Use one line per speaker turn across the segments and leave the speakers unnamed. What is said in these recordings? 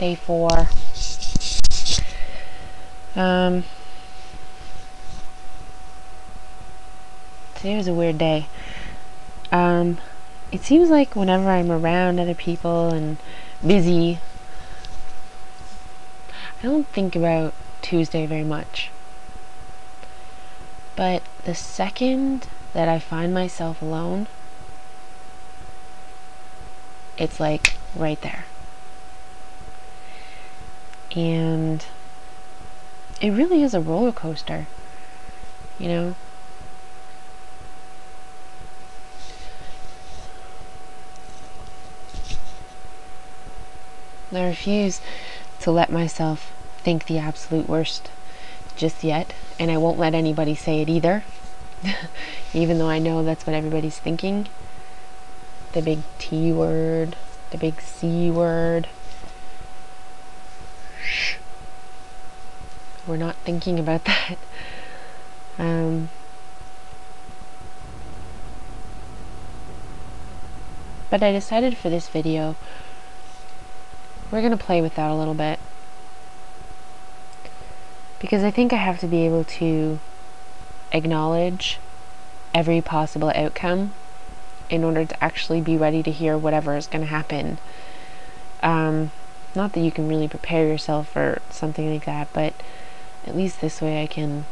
day four. Um, today was a weird day. Um, it seems like whenever I'm around other people and busy, I don't think about Tuesday very much. But the second that I find myself alone, it's like right there. And it really is a roller coaster, you know? I refuse to let myself think the absolute worst just yet, and I won't let anybody say it either, even though I know that's what everybody's thinking. The big T word, the big C word. Shh. We're not thinking about that. Um, but I decided for this video, we're going to play with that a little bit because I think I have to be able to acknowledge every possible outcome in order to actually be ready to hear whatever is going to happen. Um, not that you can really prepare yourself for something like that, but at least this way I can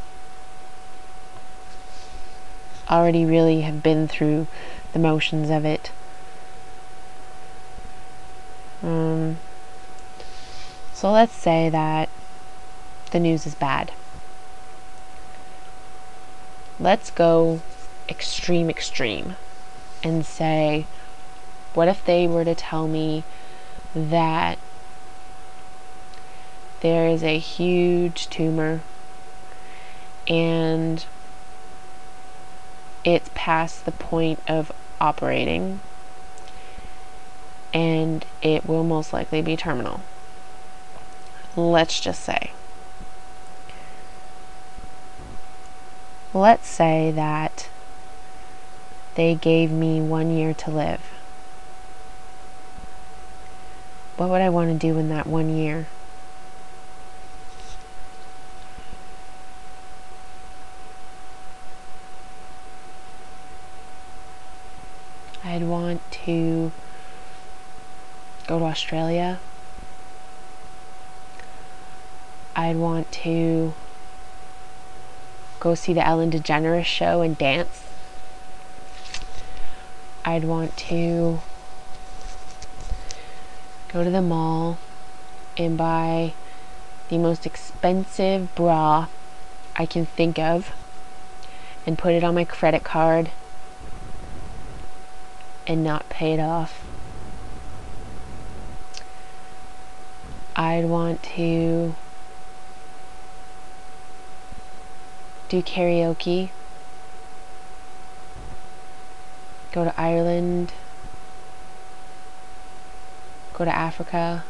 already really have been through the motions of it. Um, so let's say that the news is bad. Let's go extreme, extreme and say, what if they were to tell me that there is a huge tumor and it's past the point of operating and it will most likely be terminal. Let's just say. Let's say that they gave me one year to live. What would I want to do in that one year? I'd want to go to Australia. I'd want to go see the Ellen DeGeneres show and dance. I'd want to go to the mall and buy the most expensive bra I can think of and put it on my credit card and not pay it off. I'd want to do karaoke, go to Ireland, go to Africa,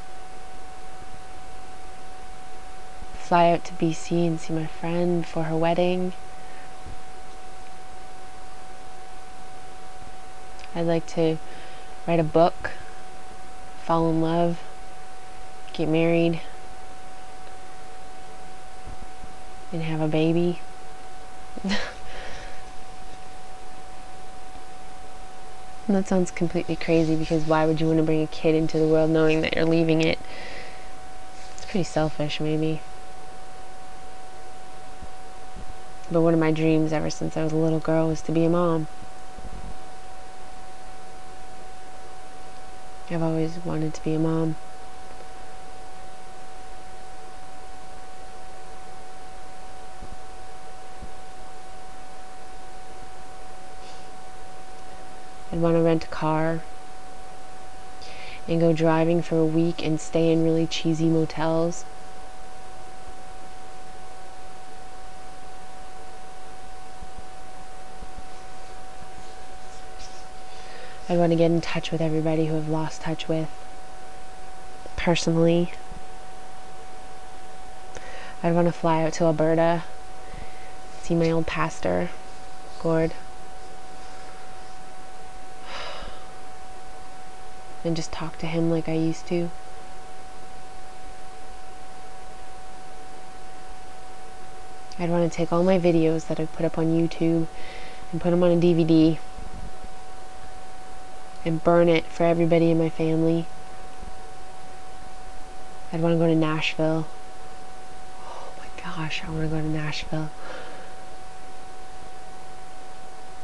fly out to BC and see my friend for her wedding. I'd like to write a book, fall in love, get married, and have a baby. that sounds completely crazy because why would you want to bring a kid into the world knowing that you're leaving it? It's pretty selfish, maybe. But one of my dreams ever since I was a little girl was to be a mom. I've always wanted to be a mom. I'd want to rent a car and go driving for a week and stay in really cheesy motels. I want to get in touch with everybody who I've lost touch with personally. I'd want to fly out to Alberta, see my old pastor, Gord, and just talk to him like I used to. I'd want to take all my videos that I've put up on YouTube and put them on a DVD and burn it for everybody in my family. I'd want to go to Nashville. Oh my gosh, I want to go to Nashville.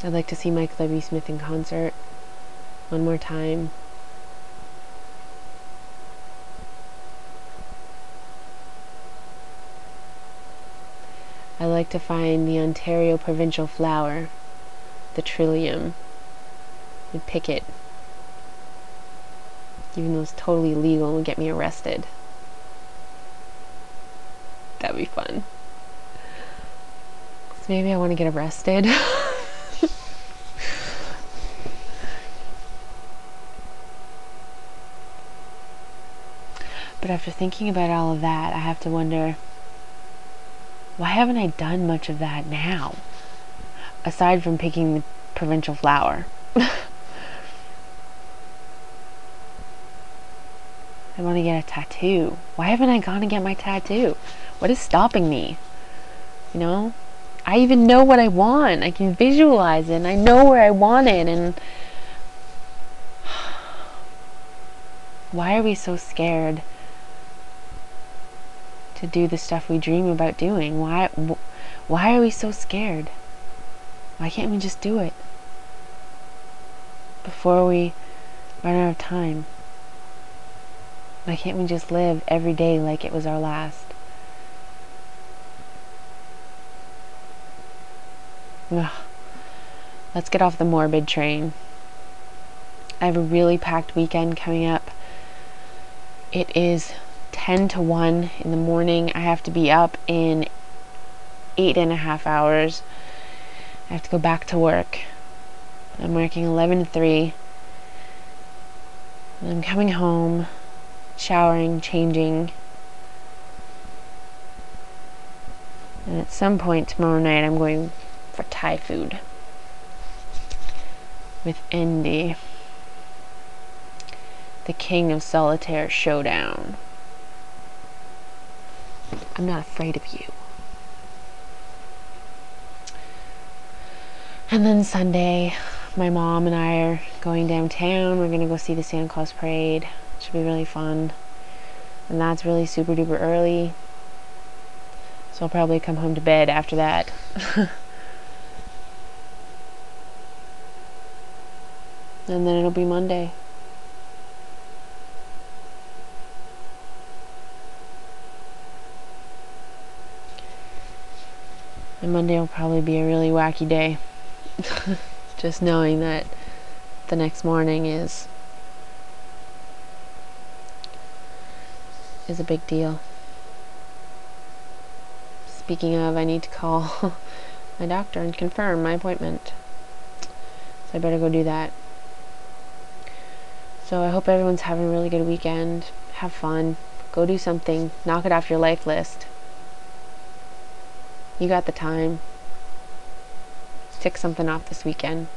I'd like to see Mike W. Smith in concert one more time. I like to find the Ontario provincial flower, the trillium, and pick it. Even though it's totally illegal and get me arrested. That'd be fun. So maybe I want to get arrested. but after thinking about all of that, I have to wonder why haven't I done much of that now? Aside from picking the provincial flower. I want to get a tattoo. Why haven't I gone to get my tattoo? What is stopping me? You know? I even know what I want. I can visualize it and I know where I want it and why are we so scared to do the stuff we dream about doing? Why why are we so scared? Why can't we just do it? Before we run out of time. Why can't we just live every day like it was our last? Ugh. Let's get off the morbid train. I have a really packed weekend coming up. It is 10 to 1 in the morning. I have to be up in eight and a half hours. I have to go back to work. I'm working 11 to 3. I'm coming home, showering, changing. And at some point tomorrow night, I'm going for Thai food with Indy, the king of solitaire showdown. I'm not afraid of you. And then Sunday, my mom and I are going downtown. We're going to go see the Santa Claus parade. Should be really fun. And that's really super duper early. So I'll probably come home to bed after that. and then it'll be Monday. And Monday will probably be a really wacky day. Just knowing that the next morning is is a big deal. Speaking of, I need to call my doctor and confirm my appointment. So I better go do that. So I hope everyone's having a really good weekend. Have fun. Go do something. Knock it off your life list. You got the time. Tick something off this weekend.